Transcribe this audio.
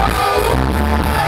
Oh!